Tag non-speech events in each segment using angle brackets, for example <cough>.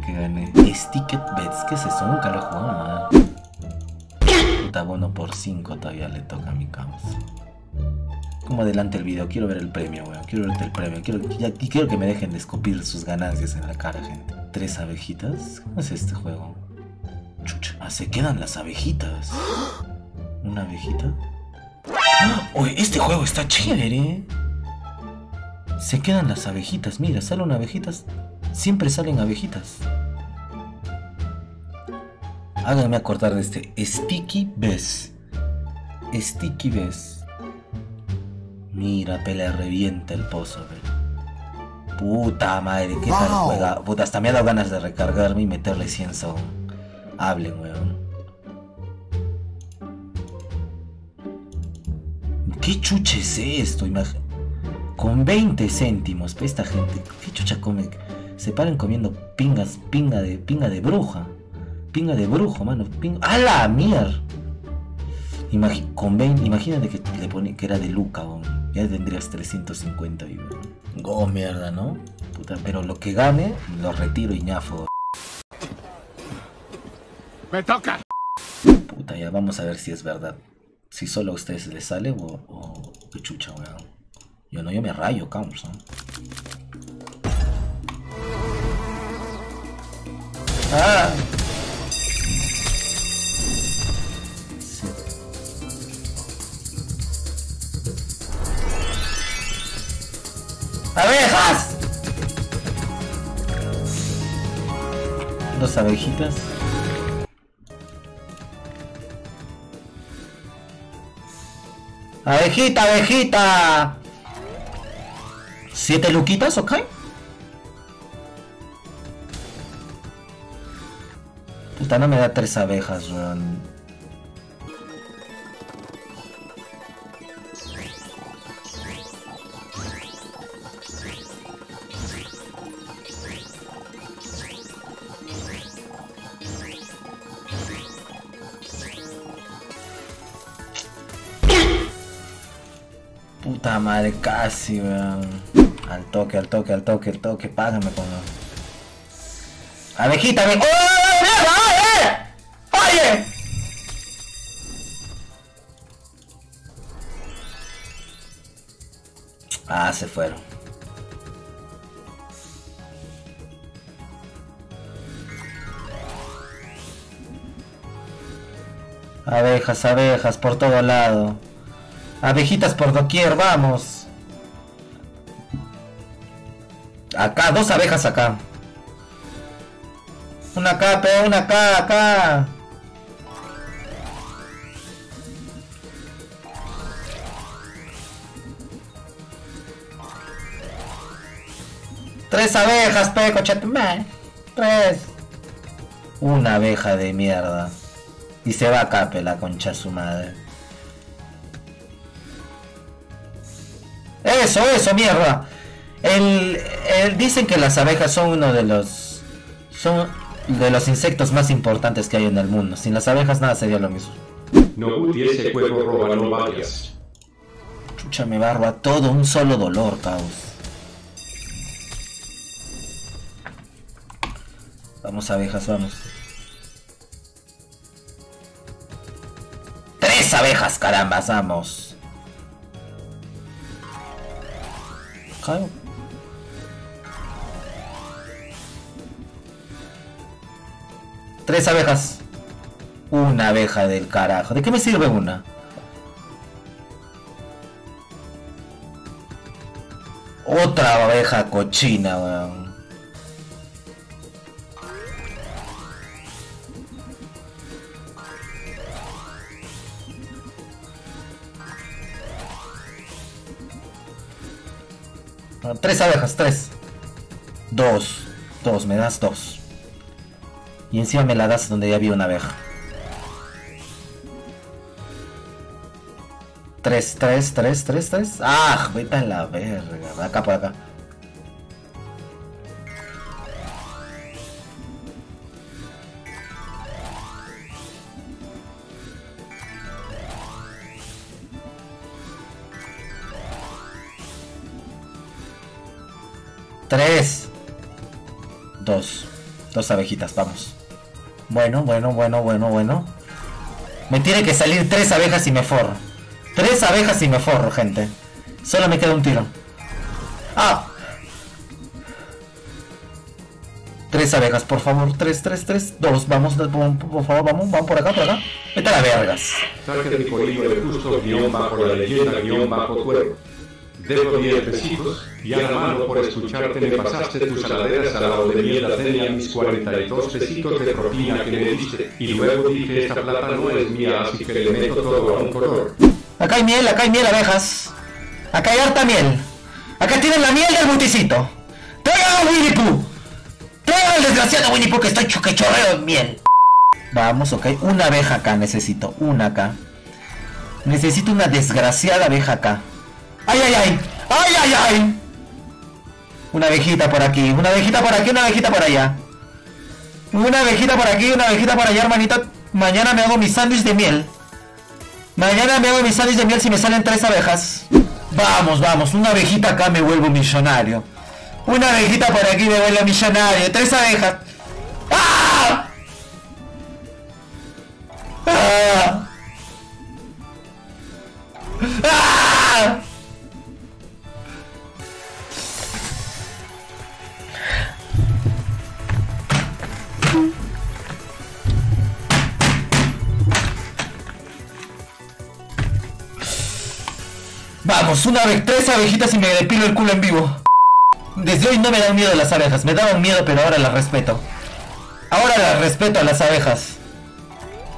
que gane. Sticket Bets, ¿qué es eso? Nunca lo he jugado. Puta, bueno, por 5 todavía le toca a mi caos. Como adelante el video, quiero ver el premio, weón. Quiero ver el premio. Quiero, y quiero que me dejen de escupir sus ganancias en la cara, gente. ¿Tres abejitas? ¿Cómo es este juego? Chucha. Ah, se quedan las abejitas. ¿Una abejita? Oye, este juego está chévere. Se quedan las abejitas. Mira, salen abejitas. Siempre salen abejitas. Háganme acordar de este. Sticky Bess. Sticky Bess. Mira, pela revienta el pozo, Puta madre, qué tal juega. Puta, hasta me ha dado ganas de recargarme y meterle 100 son. Hablen, weón. ¿Qué chuche es esto? Con 20 céntimos, esta gente, ¿qué chucha come? Se paran comiendo pingas, pinga de, pinga de bruja. Pinga de brujo, mano. Pinga... ¡A la mierda! con 20, imagínate que le pone que era de Luca, ya tendrías 350 y Go mierda, ¿no? Puta, pero lo que gane, lo retiro y ñafo. ¡Me toca! Puta, ya vamos a ver si es verdad si solo a ustedes les sale o, o qué chucha, weón. Yo no, yo me rayo, cabrón. ¡Ah! ¡Abejas! Dos abejitas. Abejita, abejita. Siete luquitas, ok. Puta, no me da tres abejas, weón. Puta madre, casi, weón. Al toque, al toque, al toque, al toque. Págame con... Abejita, ¡Oh, Ah, se fueron. Abejas, abejas, por todo lado. Abejitas por doquier, vamos. Acá, dos abejas acá. Una acá, pero una acá, acá. Tres abejas, peco, chatman. Tres. Una abeja de mierda. Y se va acá, la concha su madre. Eso, eso, mierda. El, dicen que las abejas son uno de los son de los insectos más importantes que hay en el mundo. Sin las abejas nada sería lo mismo. No ese juego roba no varias. Chucha, me barba todo, un solo dolor, caos. Vamos, abejas, vamos. Tres abejas, caramba, vamos. Tres abejas. Una abeja del carajo. ¿De qué me sirve una? Otra abeja cochina, weón. Tres abejas, tres. Dos. Dos, me das dos. Y encima me la das donde ya había una abeja. Tres, tres, tres, tres, tres. ¡Ah! Vete en la verga. Acá por acá. Dos. Abejitas, vamos. Bueno, bueno, bueno, bueno, bueno. Me tiene que salir tres abejas y me forro. Tres abejas y me forro, gente. Solo me queda un tiro. ¡Ah! Tres abejas, por favor. Tres, tres, tres. Dos. Vamos, por favor, vamos. Vamos por acá, por acá. Vete a la vergas. Saque de bajo la leyenda bajo cuervo. Debo 10 pesitos y a la mano por escucharte me pasaste tus saladeras al lado de mierda tenía mis 42 pesitos de propina que me diste y luego dije esta plata no es mía así que le meto todo a un color. Acá hay miel, acá hay miel, abejas. Acá hay harta miel. Acá tienen la miel del multicito. Traigan a Winnie Pooh. Traigan al desgraciado Winnie Pooh que estoy cho- que chorreo en miel. Vamos, ok. Una abeja acá necesito. Una acá. Necesito una desgraciada abeja acá. ¡Ay, ay, ay! ¡Ay, ay, ay! Una abejita por aquí, una abejita por aquí, una abejita por allá. Una abejita por aquí, una abejita por allá, hermanita. Mañana me hago mi sándwich de miel. Mañana me hago mi sándwich de miel si me salen tres abejas. Vamos, vamos, una abejita acá me vuelvo millonario. Una abejita por aquí me vuelvo millonario. Tres abejas. ¡Ah! ¡Ah! ¡Ah! Vamos, una vez, tres abejitas y me depilo el culo en vivo. Desde hoy no me dan miedo las abejas, me daban miedo pero ahora las respeto. Ahora las respeto a las abejas.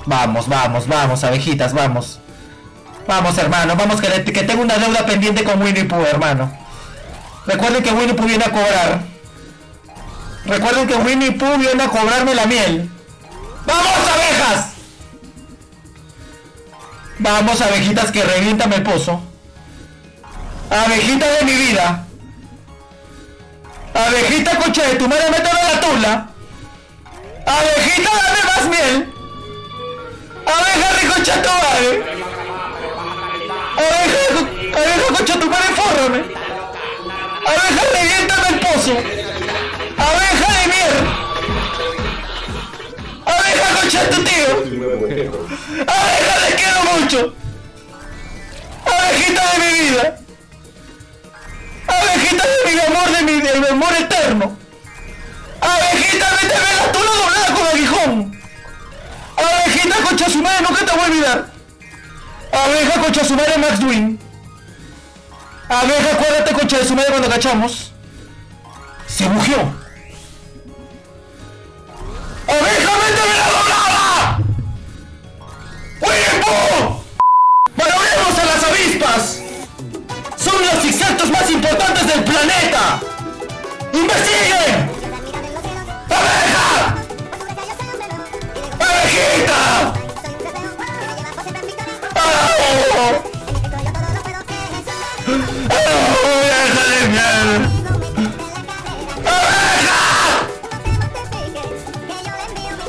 Vamos, vamos, vamos, abejitas, vamos. Vamos, hermano, vamos que, que tengo una deuda pendiente con Winnie Pooh, hermano. Recuerden que Winnie Pooh viene a cobrar. Recuerden que Winnie Pooh viene a cobrarme la miel. ¡Vamos, abejas! Vamos, abejitas que revientan el pozo. Abejita de mi vida. Abejita coche de tu madre, mételo en la tula. Abejita, dame más miel. Abeja ricocha tu madre. Abeja, abeja coche tu madre, fórrame. Abeja, reviéntame el pozo. Abeja de miel. Abeja coche tu tío. Abeja, te quiero mucho. Abejita de mi vida. Abejita de mi amor, de mi, de amor eterno. Abejita, méteme la tula doblada con aguijón. Abejita, concha su madre, nunca te voy a olvidar. Abeja, concha su madre, Max Dwin. Abeja, acuérdate, concha de su madre, cuando cachamos. Se bugió. Abeja, méteme la doblada. ¡Winnie Pooh! ¡Valoremos a las avispas! ¡Son los insectos más importantes del planeta! ¡Investiguen! ¡Abeja! ¡Abejita! ¡Oh! ¡Oh!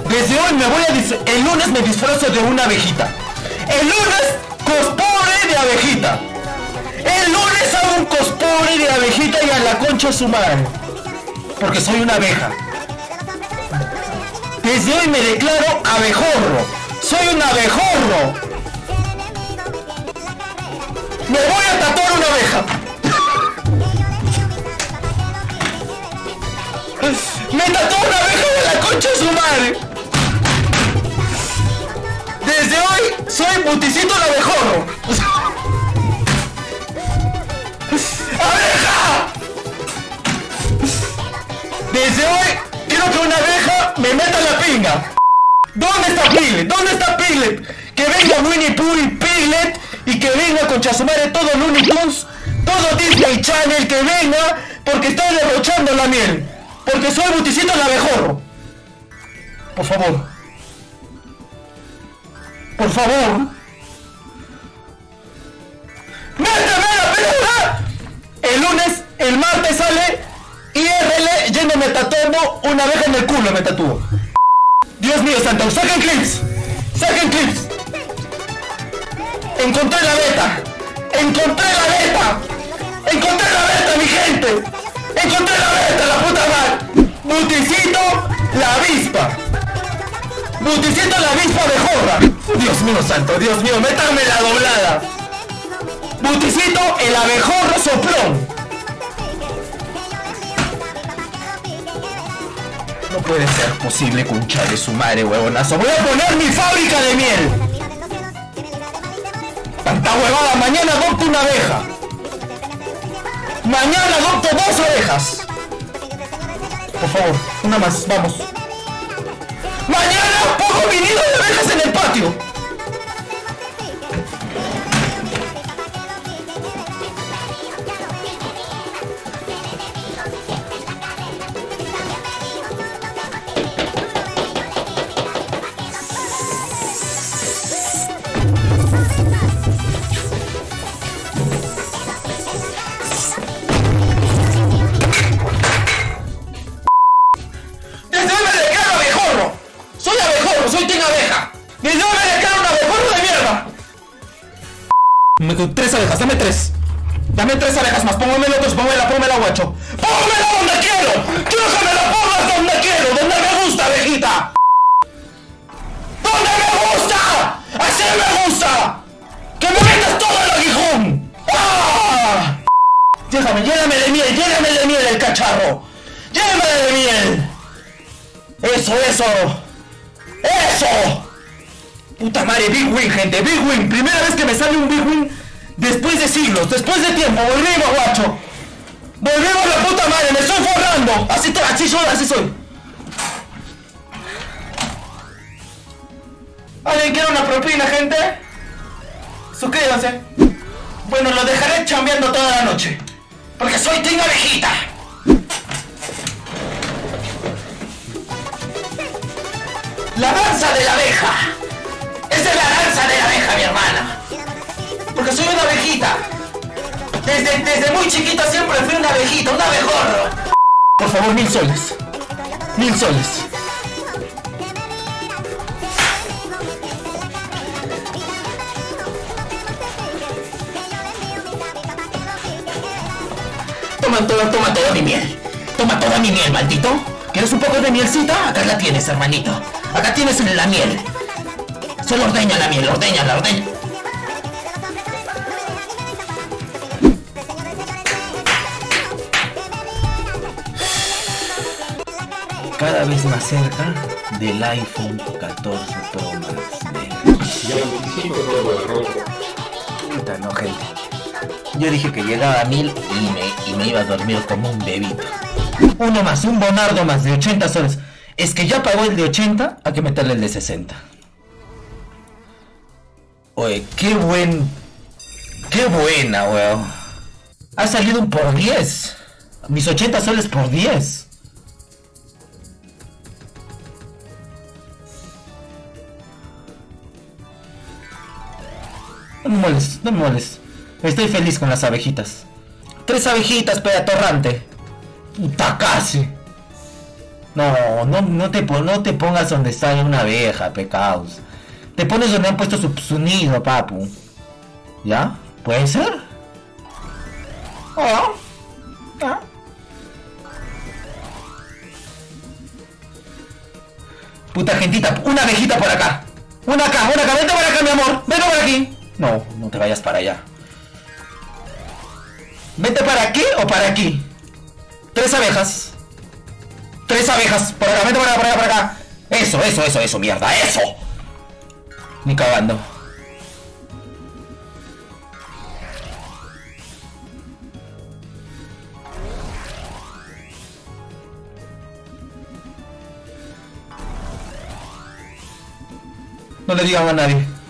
Desde hoy me voy a El lunes me disfrazo de una abejita. El lunes cosplay de abejita. El lunes hago un cosplay de abejita y a la concha su madre. Porque soy una abeja. Desde hoy me declaro abejorro. Soy un abejorro. Me voy a tatuar una abeja. Me tatuó una abeja de la concha su madre. Desde hoy soy Buticito el abejorro. ¡Abeja! Desde hoy quiero que una abeja me meta la pinga. ¿Dónde está Piglet? ¿Dónde está Piglet? Que venga Winnie Pooh Piglet y que venga con Chasumare todo Looney Tunes, todo Disney Channel, que venga porque estoy derrochando la miel. Porque soy Buticito el abejorro. Por favor. Por favor. ¡Méteme la pelota! El lunes, el martes sale IRL yéndome tatuando una abeja en el culo me tatúo. Dios mío santo, saquen clips. Saquen clips. Encontré la beta. Encontré la beta. Encontré la beta, mi gente. Encontré la beta, la puta madre. Buticito La avispa. Buticito la avispa de jorra. Dios mío santo, Dios mío, métame la doblada. Buticito el abejorro soplón. No puede ser posible, concha de su madre, huevonazo. Voy a poner mi fábrica de miel. Tanta huevada, mañana adopto una abeja. Mañana adopto dos ovejas. Por favor, una más, vamos. Mañana pongo mi de abejas en el patio. Póngmela, póngmela, guacho. ¡Póngmela donde quiero! ¡Quiero que me la pongas donde quiero! ¡Donde me gusta, abejita! ¡Donde me gusta! ¡Así me gusta! ¡Que me metas todo el aguijón! ¡Ah! Llévame, lléname de miel, lléname de miel el cacharro. Lléname de miel. Eso, eso. Eso. Puta madre, Big Win, gente, Big Win. Primera vez que me sale un Big Win después de siglos, después de tiempo. Volvimos, guacho. Volvimos la puta madre, me estoy forrando. Así, así soy, así soy. ¿Alguien quiere una propina, gente? Suscríbanse. Bueno, lo dejaré chambeando toda la noche. Porque soy Team Abejita. La danza de la abeja. Esa es la danza de la abeja, mi hermana. Porque soy una abejita. Desde, muy chiquita siempre fui una abejita, un abejorro. Por favor, mil soles. Mil soles. Toma, toma, toma toda mi miel. Toma toda mi miel, maldito. ¿Quieres un poco de mielcita? Acá la tienes, hermanito. Acá tienes la miel. Solo ordeña la miel, ordeña, la ordeña. Cada vez más cerca del iPhone 14 Pro Max. Y anticipo todo el rojo. Puta, no, gente. Yo dije que llegaba a mil y me, y me iba a dormir como un bebito. Uno más, un bonardo más de 80 soles. Es que ya pagó el de 80, hay que meterle el de 60. Oye, qué buen... Qué buena, weón. Ha salido un por 10. Mis 80 soles por 10. Me molestes, no me molestes. Estoy feliz con las abejitas. Tres abejitas, pe atorrante. Puta casi. No, no, no te, no te pongas donde está una abeja, pecados. Te pones donde han puesto su, su nido, papu. ¿Ya? ¿Puede ser? Oh. Ah. Puta gentita, una abejita por acá. Una acá, una acá, No, no te vayas para allá. ¿Vente para aquí o para aquí? Tres abejas. Tres abejas. Por acá, vente por acá, por acá, por acá. Eso, eso, eso, eso, mierda, eso. Ni cagando. No le digan a nadie.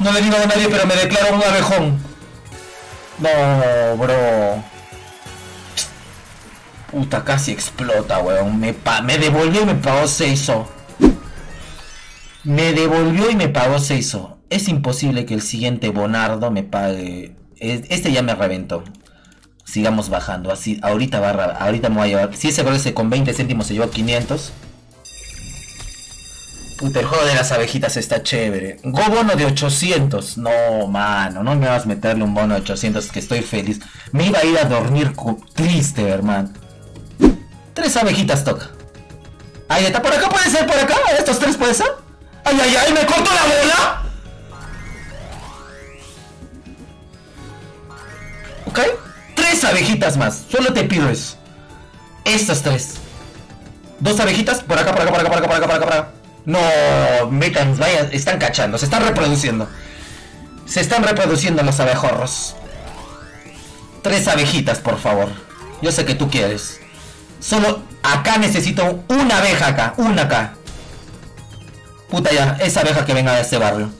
No le digan a nadie, pero me declaro un abejón. No, bro. Puta, casi explota, weón. Me, pa- me devolvió y me pagó 6 Me devolvió y me pagó 6 Es imposible que el siguiente Bonardo me pague. Es- Este ya me reventó. Sigamos bajando. Así, ahorita va ahorita me voy a llevar. Si ese ese con 20 céntimos se llevó 500. Puta, el juego de las abejitas está chévere. Go bono de 800. No, mano, no me vas a meterle un bono de 800 que estoy feliz. Me iba a ir a dormir triste, hermano. Tres abejitas toca. Ahí está, por acá puede ser, por acá. Estos tres puede ser. Ay, ay, ay, me corto la bola. ¿Ok? Tres abejitas más. Solo te pido eso. Estas tres. Dos abejitas. Por acá, por acá, por acá, por acá, por acá, por acá. Por acá. No, metan, vaya, están cachando. Se están reproduciendo. Se están reproduciendo los abejorros. Tres abejitas, por favor. Yo sé que tú quieres. Solo acá necesito una abeja acá. Una acá. Puta ya, esa abeja que venga de este barrio.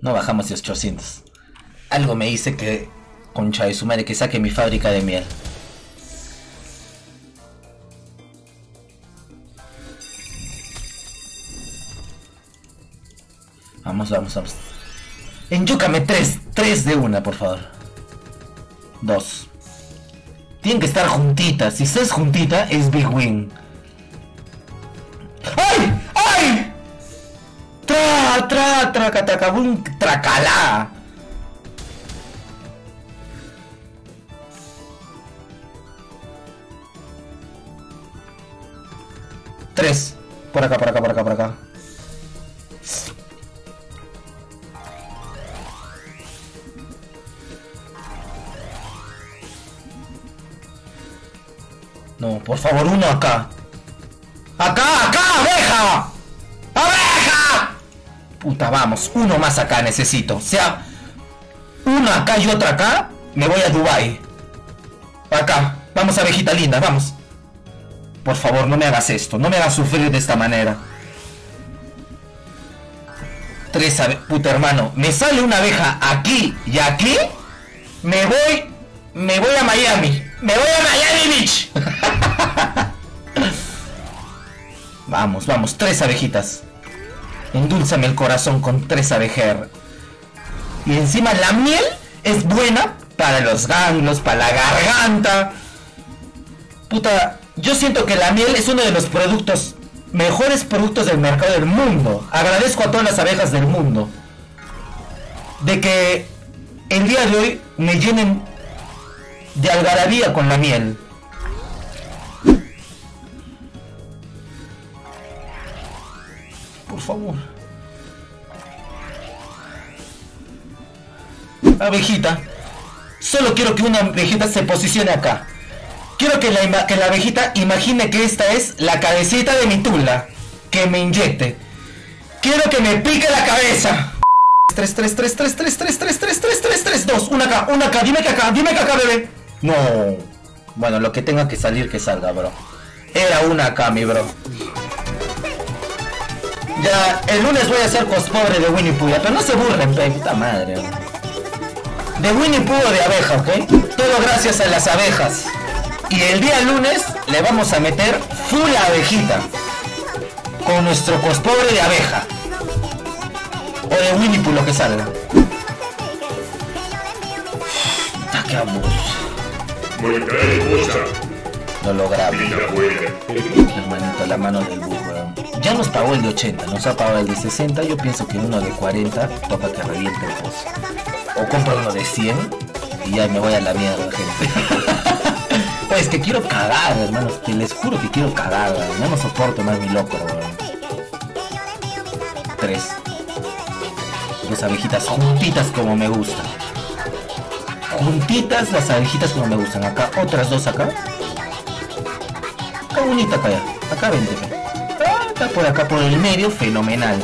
No bajamos de 800. Algo me dice que concha de su madre que saque mi fábrica de miel. Vamos, vamos, vamos. Enyúcame tres, tres de una, por favor. Dos. Tienen que estar juntitas. Si estás juntita, es Big Win. ¡Tra, tra, traca, tracabum, tracalá! Tres. Por acá, por acá, por acá, por acá. No, por favor, uno acá. ¡Acá, acá! ¡Abeja! Puta, vamos, uno más acá necesito. Sea, uno acá y otro acá, me voy a Dubai. Acá, vamos abejita linda, vamos. Por favor, no me hagas esto, no me hagas sufrir de esta manera. Tres abejas, puta hermano, me sale una abeja aquí y aquí, me voy, me voy a Miami, me voy a Miami Beach. <laughs> vamos, vamos, tres abejitas. Endúlzame el corazón con tres abejer. Y encima la miel es buena para los ganglios, para la garganta. Puta, yo siento que la miel es uno de los productos, mejores productos del mercado del mundo. Agradezco a todas las abejas del mundo. De que el día de hoy me llenen de algarabía con la miel. Por favor. Abejita. Solo quiero que una abejita se posicione acá. Quiero que la, que la abejita imagine que esta es la cabecita de mi tula. Que me inyecte. Quiero que me pique la cabeza. 3, 3, 3, 3, 3, 3, 3, 3, 3, 3, 3, 2. Una acá, una acá. Dime que acá, dime que acá, bebé. No. Bueno, lo que tenga que salir, que salga, bro. Era una acá, mi bro. Ya, el lunes voy a hacer cospobre de Winnie Pooh, pero no se burlen, pe, puta madre. De Winnie Pooh o de abeja, ¿ok? Todo gracias a las abejas. Y el día lunes le vamos a meter full abejita. Con nuestro cospobre de abeja. O de Winnie Pooh, lo que salga. Puta, qué abuso. Lo buena. Hermanito, la mano del bus, weón. Ya nos pagó el de 80, nos ha pagado el de 60. Yo pienso que uno de 40 toca que reviente el pozo. O compro uno de 100 y ya me voy a la mierda, gente. <laughs> pues que quiero cagar, hermanos. Que les juro que quiero cagar, weón. Ya no soporto más mi loco, weón. Tres. Dos abejitas juntitas como me gustan. Juntitas las abejitas como me gustan. Acá, otras dos acá. Acá bonita acá. Acá vente. Acá por acá por el medio, fenomenal.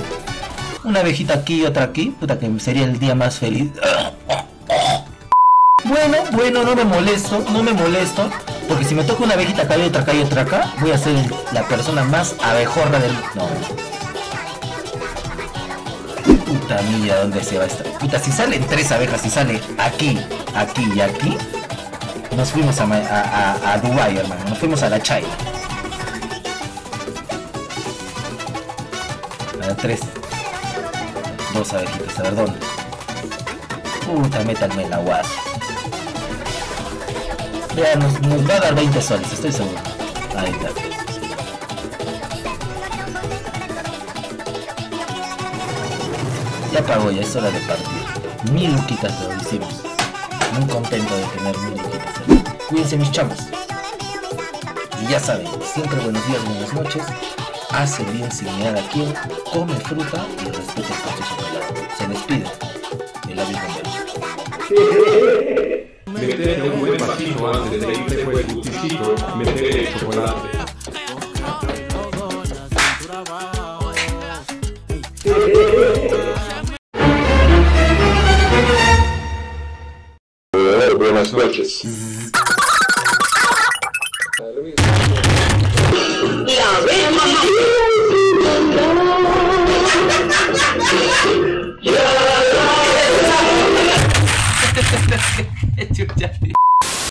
Una abejita aquí y otra aquí. Puta que sería el día más feliz. Bueno, bueno, no me molesto, no me molesto. Porque si me toca una abejita acá y otra acá y otra acá, voy a ser la persona más abejorra del. No. Puta mía, ¿dónde se va esta? Puta, si salen tres abejas, si sale aquí, aquí y aquí, nos fuimos a, a, a Dubai, hermano. Nos fuimos a la China. Ver, tres. Dos abejitas, a ver dónde. Puta, métanme la guasa. Ya, nos, nos va a dar 20 soles, estoy seguro. Ahí está. Ya pagó, ya es hora de partir. Mil luquitas lo hicimos. Muy contento de tener mil luquitas. Cuídense mis chavos. Y ya saben, siempre buenos días, buenas noches. Hace bien sin mirar a quien, come fruta y respeta el coche chocolate. Se despide. El labio con besos. Metele un buen pasito antes de irte pues gusticito, metele el chocolate.